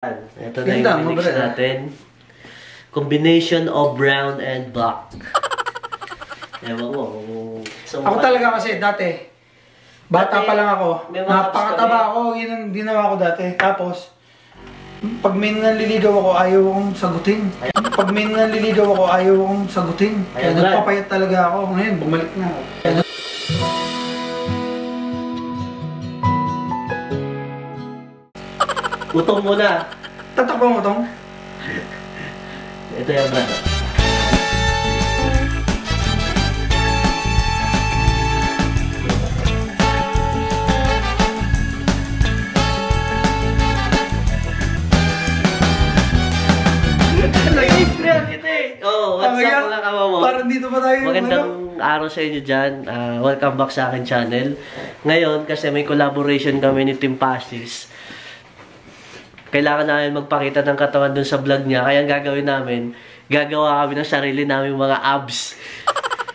Ito na yung mix natin. Combination of brown and black. Ewan ko. So, Ako talaga kasi dati, bata Dati, pa lang ako, napakataba ako, yun ang ginawa ko dati. Tapos, pag may nanliligaw ako, ayaw akong sagutin. Pag may nanliligaw ako, ayaw akong sagutin. Kaya nagpapayat talaga ako. Ngayon, bumalik na ako. Utong muna. Tatakbo mo tong? Ito yung brother. Oh, what's up mga kamamo? Parang dito pa tayo. Magandang ano? araw sa inyo dyan. Ah, welcome back sa akin channel. Ngayon, kasi may collaboration kami ni Team Pastis. Kailangan namin magpakita ng katawan dun sa vlog niya. Kaya ang gagawin namin, gagawa kami ng sarili namin mga abs.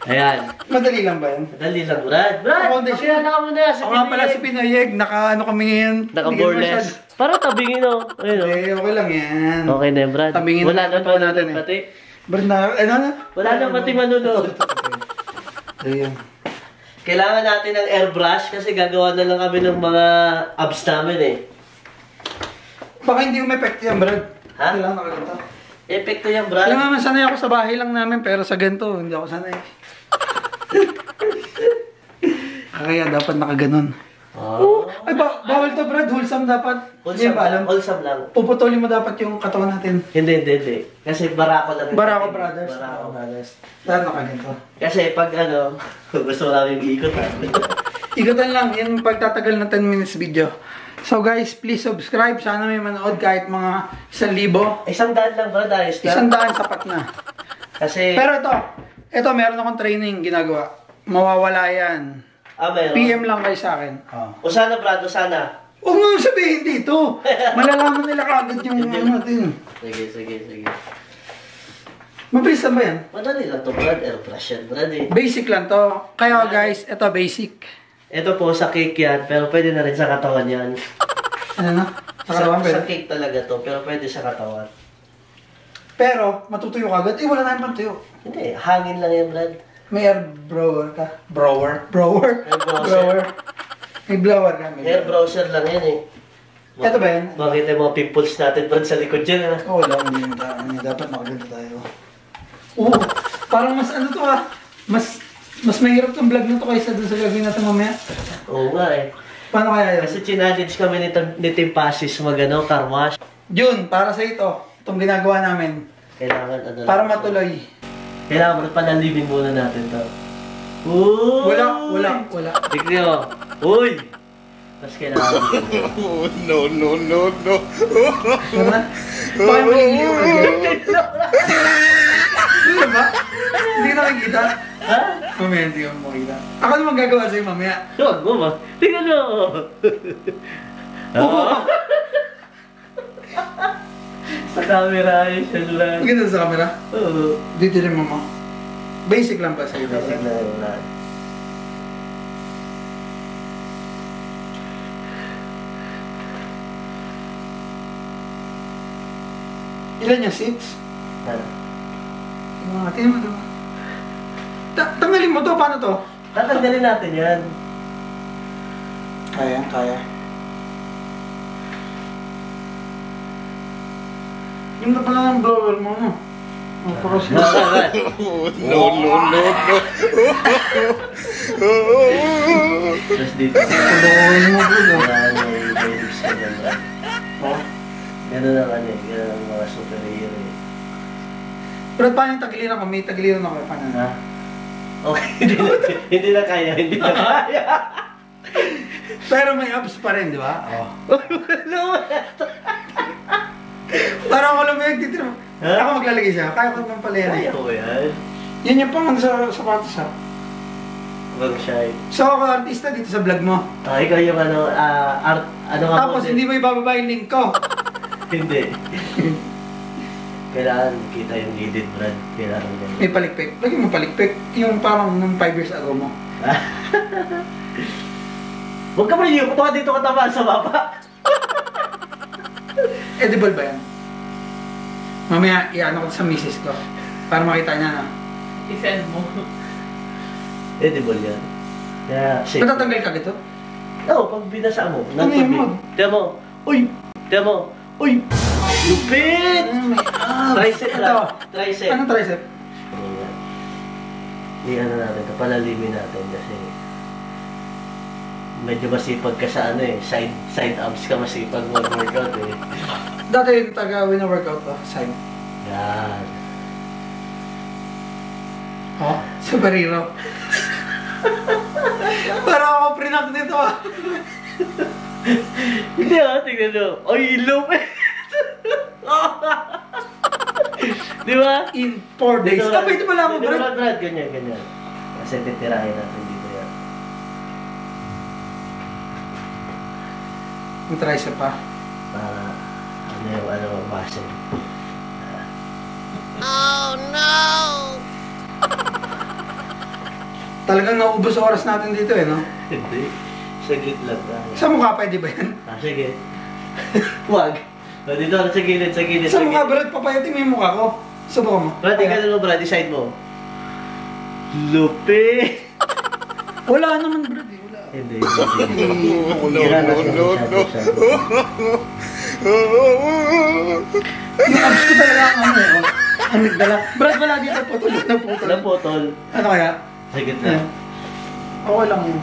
Ayan. Madali lang ba yan? Dali lang, Brad. Brad, pakilala ka muna. Si Ako nga pala si Pinayeg, naka ano kami ngayon. Naka-boreless. Para tabingin, oh. Ayun, oh. Eh, okay lang yan. Okay na yun, Brad. Tabingin Wala na na natin natin eh. pati. Brad na, ano na? Wala na pati manunod. Ayun. Kailangan natin ng airbrush kasi gagawa na lang kami ng mga abs namin eh. Baka hindi umepekto yan, Brad. Ha? Kailangan nakaganto. Epekto yan, Brad. Alam naman, sanay ako sa bahay lang namin, pero sa ganito, hindi ako sanay. Ah, Kaya dapat nakaganon. Oh. Ay, ba bawal to, Brad. Wholesome dapat. Hindi Wholesome ba lang. alam? Wholesome lang. Puputulin mo dapat yung katawan natin. Hindi, hindi, hindi. Kasi barako lang. Barako Brothers. Barako Brothers. Dahil nakaganto. Kasi pag ano, gusto mo namin iikot ha. Igutan lang, yan pagtatagal ng 10 minutes video. So guys, please subscribe. Sana may manood kahit mga 1,000. Isang daan lang. Ayos ka. Isang daan sapat na. Kasi, Pero ito, ito meron akong training ginagawa. Mawawala yan. ah, meron. PM lang kayo sa akin. Oh. O sana, Brad, o sana. Huwag mo sabihin dito. Malalaman nila kagad yung ano natin. Sige, sige, sige. Mabilis lang ba yan? Madali lang to, Brad. Airbrush yan, Brad eh. Basic lang to. Kaya guys, ito basic. Ito po sa cake yan, pero pwede na rin sa katawan yan. Ano na? Sa, Nakarawan ba sa yan? cake talaga to, pero pwede sa katawan. Pero, matutuyo kagad. Eh, wala na yung pantuyo. Hindi, hangin lang yan, Brad. May air blower ka. Air blower. Blower. May blower ka. May Hair browser lang yan eh. Ito ba yan? Makita yung mga pimples natin, Brad, sa likod dyan. Ha? Oo, wala. Hindi yung daan. Hindi, Dapat nakaganda tayo. Oo. Parang mas ano to ah. Mas mas mahirap tong vlog na to kaysa dun sa gagawin natin mamaya. Oo nga eh. Paano kaya yun? Kasi chinallenge kami ni, ni Tim Pasis magano, car wash. Jun, para sa ito, itong ginagawa namin. Kailangan ano lang. Para matuloy. Kailangan Brad, panalibin muna natin to. Uy! Wala, wala, wala. Tignan mo. Uy! Tapos kailangan. Oh, no, no, no, no. Diba? Baka maliliw ka dyan. Di ba? Hindi ka nakikita? ha? Mamaya hindi ka makita. Ako naman gagawa sa'yo mamaya. Huwag mo ba? Tingnan mo. Oo. Sa camera yun siya lang. Ang ganda sa camera. Oo. Dito rin mama. Basic lang ba sa'yo? Basic lahat. Ilan yung seats? Ano? Tingnan mo, tingnan mo, tingnan mo. Ta- tanggalin mo to, paano to? Tatanggalin natin yan. Kaya, kaya. Yung na pala ng blower mo, no? Oh, paros Wala, wala. Oh, no, no, no, no. Tapos dito. Blower mo, Brad. Oh. Ganun ang ano eh. Ganun ang mga superhero eh. Pero paano yung tagiliran ko? May tagiliran ako. Paano na? Okay, hindi na, hindi na kaya, hindi na kaya. Pero may abs pa rin, di ba? Ano? Parang ako lang may titira. Ha? Ako maglalagay siya. Kaya ko naman pala yan eh. Kaya ko yan. Yan yung pang sa sapatos ha. Wag shy. So ako artista dito sa vlog mo. Ah, ikaw yung ano, ah, art, ano nga Tapos hindi mo ibababa yung link ko. Hindi. Kailangan kita yung needed brand. Kailangan ganun. May palikpik. Lagi mo palikpik. Yung parang nung 5 years ago mo. Huwag ka mahiyo. Kutuwa dito ka tama sa baba. Edible ba yan? Mamaya, i-ano ko sa misis ko. Para makita niya na. I-send mo. Edible yan. Kaya, safe. Matatanggal ka gito? Oo, pag binasa mo. Ano yun mo? Tiyan mo. Uy! Tiyan mo. Uy! Lupit! Abs. Tricep Ito. lang. Tricep. Anong tricep? Ayan. Ni ano natin, ito, palalimin natin kasi medyo masipag ka sa ano eh, side side abs ka masipag mag-workout eh. Dati yung tagawin na workout ko. Side. Yan. Oh, superhero. Para ako prinak dito ah. Hindi ah, tingnan mo. Ay, lupit! Di ba? In 4 days. Ah, pwede pala ako. Brad, Brad, ganyan, ganyan. Kasi titirahin natin dito yan. Yung tricep pa. Para ano yung ano, muscle. Talagang naubos oras natin dito eh, no? Hindi. Saglit lang tayo. Sa mukha pwede ba yan? Ah, sige. Wag. O, dito, sa gilid, sa gilid. Sa sa mukha, gilid. Brad, papayating mo yung mukha ko. Subukan mo. Brad, ikaw mo, Brad, decide mo. Lupi! Wala naman, Brad. eh, Wala. Hindi, hindi. No, no, no, no. Yung abs ko talaga ang ano eh. oh. Ang nagdala. Brad, wala dito. Putol na putol. Alam po, tol. Ano kaya? Sa gitna. Ayan. Okay lang yun.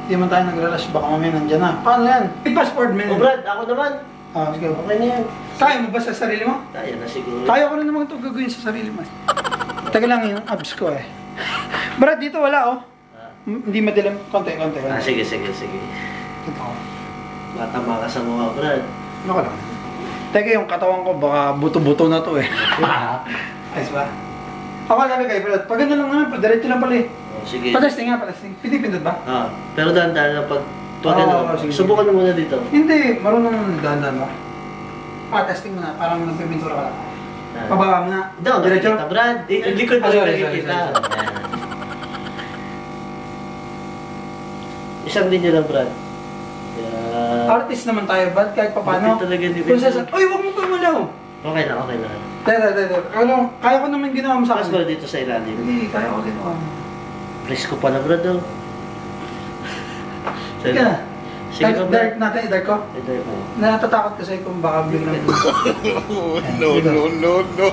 Hindi man tayo nagra-rush. Baka mamaya nandyan na. Paano yan? May passport, man. O, Brad, ako naman. Ah, sige. Okay na yan. Kaya mo ba sa sarili mo? Kaya na siguro. Kaya ko na naman ito gagawin sa sarili mo. eh. Taga lang yung abs ko eh. Brad, dito wala oh. M- Hindi madilim. Konti, konti. Ah, konti. sige, sige, sige. Ito ko. Matama ka sa mukha, Brad. Ano ka lang? Teka, yung katawan ko baka buto-buto na to eh. Ayos ba? Ako lang kay Brad. Pag ano lang naman, padiretso lang pala eh. O, sige. Patesting nga, patesting. Pinipindot ba? Ah, pero dahan-dahan lang pag... Pag ano, sige. subukan mo muna dito. Hindi, marunong dahan-dahan ba? Ah, testing mo na. Parang nagpipintura ka lang. Ah. Pababa mo na. Ito, Diretso? nakikita, Brad. Eh, likod mo rin sorry, sorry, nakikita. Isang linya lang, Brad. Yan. Artist naman tayo, Brad, kahit pa paano. Bakit talaga hindi Kung sasa, Uy, huwag mo gumalaw! Okay na, okay na. Teka, teka. Ano, kaya ko naman ginawa mo sa Mas akin. ba dito sa ilalim? Hindi, kaya ko ginawa mo. Presko pala, Brad, oh. Sige na. Sige Dark, ka, dark Brad. natin, dark ko. Ito yun. oh. Natatakot kasi kung baka biglang... No, no, no, no.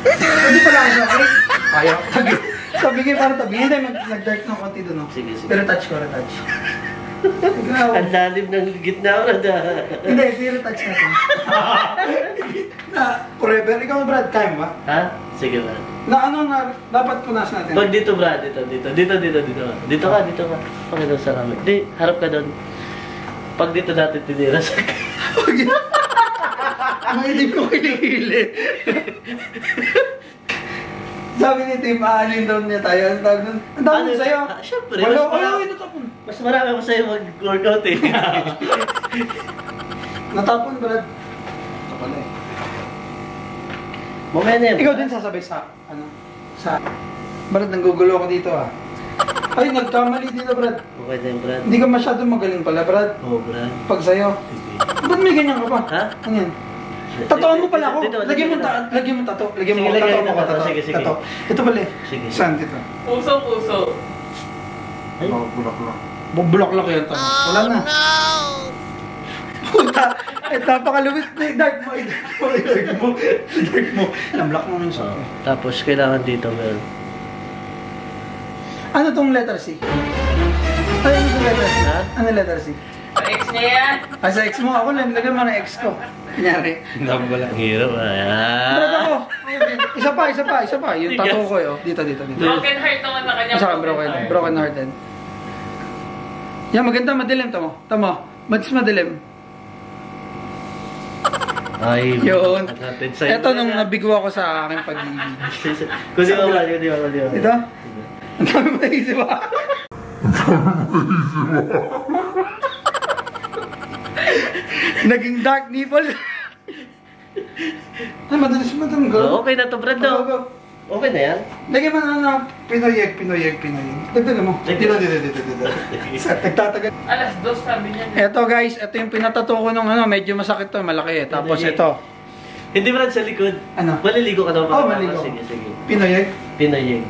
Pwede pala ako akin. Kaya ko. Tabi. Tabigin para tabi. Hindi, nag-dark na konti doon. no? Sige, sige. Pero touch ko, touch. Ikaw. Ang lalim ng gitna, Brad, ah. Hindi, pero touch natin. na, forever. Ikaw, Brad, kaya mo ba? Ha? Sige, Brad. Na ano na, dapat punas natin. Pag dito, Brad, dito, dito, dito, dito, dito. Dito ka, dito ka. Panginoon sa kami. Di, harap ka doon. Pag dito natin tinira sa... Ang hindi ko kinikili. Sabi ni Tim, aanin daw niya tayo. Ang tawag nun. Ang tawag nun Ano? sa'yo. Ah, syempre, Wala, wala, ito tapon. Mas marami ako sa'yo mag-workout eh. Natapon, Brad. Tapon eh. Mamaya na. Ikaw din sasabay sa, ano, sa, Brad, nanggugulo ako dito ah. Ay, nagkamali dito, Brad. Okay yun, Brad. Hindi ka masyado magaling pala, Brad. Oo, Brad. Pag sa'yo. Ba't may ganyan ka pa? Ha? Ano yan? Tatoan mo pala ako. Lagyan mo dito. ta lagyan mo tato. Lagyan mo Sige, lagyan tato mo tato. tato. Sige, sige. Tato. Ito pala eh. Sige. Saan dito? Puso, puso. Ay, Bubulok-lok yan to. Wala na. Puta, eh, napakaluwit na yung dark mo, dark mo, yung dark mo, yung dark mo. Namlock mo nun siya. Oo. Tapos, kailangan dito, meron. Ano tong letter C? Ay, ano tong letter C? Ha? Ano letter C? Sa ex niya yan. Ah, sa ex mo, ako lang, lagyan mo ng ex ko. Kunyari. Ang hirap, ah. Brad ako. Isa pa, isa pa, isa pa. Yung tattoo ko yun. Dito, dito, dito. Broken heart naman sa kanya. Sa akin, broken, broken hearted. Yan, maganda, madilim, tamo. Tamo. Mas madilim. Ay, Yun. Ito nung nabigo ako sa aking pag-ibig. Brad, kundi mo, kundi mo. Ito? Ang dami mo naisip ah. Naging dark nipple. Ay, madalas mo itong Oh, okay na to, Brad, Go, go. Okay na yan? Lagyan mo na ng Pinoy egg, Pinoy egg, Pinoy egg. Dagdagan mo. Sige. Dito, dito, dito, dito. Sa- Nagtatagal. Alas dos sabi niya. Eto guys, ito yung pinatato ko nung ano, medyo masakit to, malaki eh. Tapos ito, Hindi ba sa likod? Ano? Maliligo ka daw. Oh, pa. maligo. Sige, sige. Pinoy egg. Pinayeg.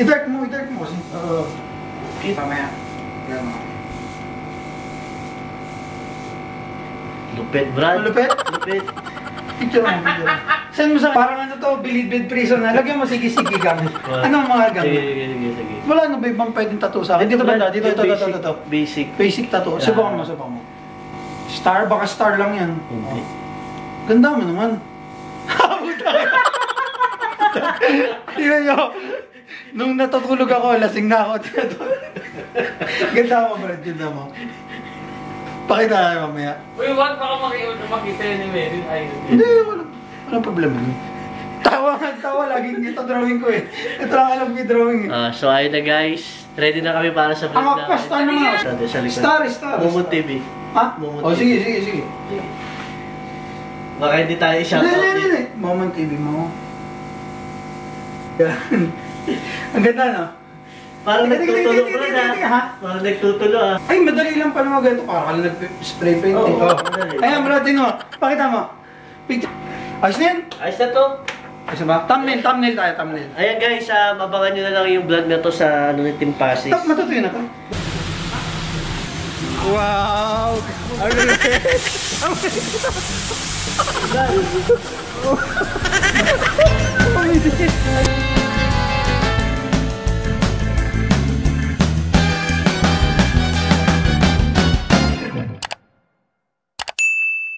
I-dark mo, i-dark mo kasi. Oo. Mamaya. Yan mo. Lupit, Brad. Malupit? Lupit. Picture mo, picture mo. Saan mo sa, parang ano to, bilid prison na. Lagyan mo sige-sige gamit. Ano ang mga Sige, gamit? sige, sige, sige. Wala na ba ibang pwedeng tattoo sa akin? Dito ba Dito, ito, ito, basic- ito, ito. Basic. Basic tattoo. Subukan mo, subukan mo. Star, baka star lang yan. Hindi. Oh. Ganda mo naman. Tingnan nyo. Nung natutulog ako, lasing na ako. ganda mo, Brad. Ganda mo. Pakita na mamaya. Uy, wag baka maki- makita yun ni Mary. Ayun. Hindi, walang, walang problema yun. Tawa nga, tawa. Laging ito drawing ko eh. Ito lang alam ko yung drawing eh. Ah, so ayun na guys. Ready na kami para sa vlog Ang akpas, star naman. Sa, sa likod. Star, star. Star. TV. Ha? Momo O, TV. sige, sige, sige. Baka hindi tayo Hindi, i-shoutout hindi, dito. hindi. Moment TV mo. Ang ganda, no? Parang Tingnan, tingnan, nagtutulo tingnan, bro tingnan, tingnan, na. ha? Parang nagtutulo ah. Ay, madali lang pala mga ganito. Parang nag-spray paint. Oo, eh. Oh. madali. Ayan, Brad, mo. Pakita mo. Picture. Ayos na yan. Ayos na to. Ayos na ba? Thumbnail, thumbnail tayo, thumbnail. Ayan guys, ah, abangan nyo na lang yung vlog na to sa ano ni Team Pasig. Tap, matutuyo na to. Wow! Ang lulupit! Ang lulupit!